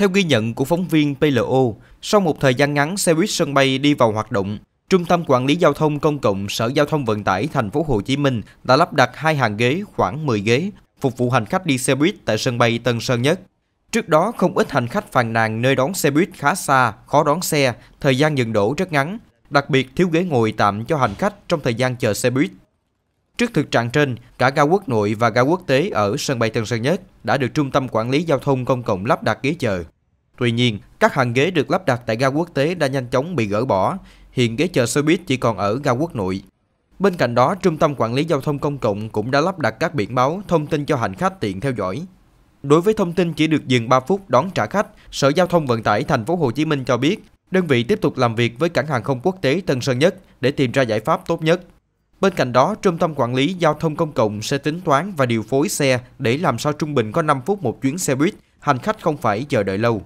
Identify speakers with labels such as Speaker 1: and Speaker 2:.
Speaker 1: Theo ghi nhận của phóng viên PLO, sau một thời gian ngắn xe buýt sân bay đi vào hoạt động, Trung tâm Quản lý Giao thông Công cộng Sở Giao thông Vận tải Thành phố Hồ Chí Minh đã lắp đặt hai hàng ghế khoảng 10 ghế phục vụ hành khách đi xe buýt tại sân bay Tân Sơn Nhất. Trước đó, không ít hành khách phàn nàn nơi đón xe buýt khá xa, khó đón xe, thời gian dừng đổ rất ngắn, đặc biệt thiếu ghế ngồi tạm cho hành khách trong thời gian chờ xe buýt. Trước thực trạng trên, cả ga quốc nội và ga quốc tế ở sân bay Tân Sơn Nhất đã được Trung tâm Quản lý Giao thông Công cộng lắp đặt ghế chờ. Tuy nhiên, các hàng ghế được lắp đặt tại ga quốc tế đã nhanh chóng bị gỡ bỏ, hiện ghế chờ xe buýt chỉ còn ở ga quốc nội. Bên cạnh đó, Trung tâm Quản lý Giao thông Công cộng cũng đã lắp đặt các biển báo thông tin cho hành khách tiện theo dõi. Đối với thông tin chỉ được dừng 3 phút đón trả khách, Sở Giao thông Vận tải Thành phố Hồ Chí Minh cho biết, đơn vị tiếp tục làm việc với cảng hàng không quốc tế Tân Sơn Nhất để tìm ra giải pháp tốt nhất. Bên cạnh đó, Trung tâm Quản lý Giao thông Công cộng sẽ tính toán và điều phối xe để làm sao trung bình có 5 phút một chuyến xe buýt, hành khách không phải chờ đợi lâu.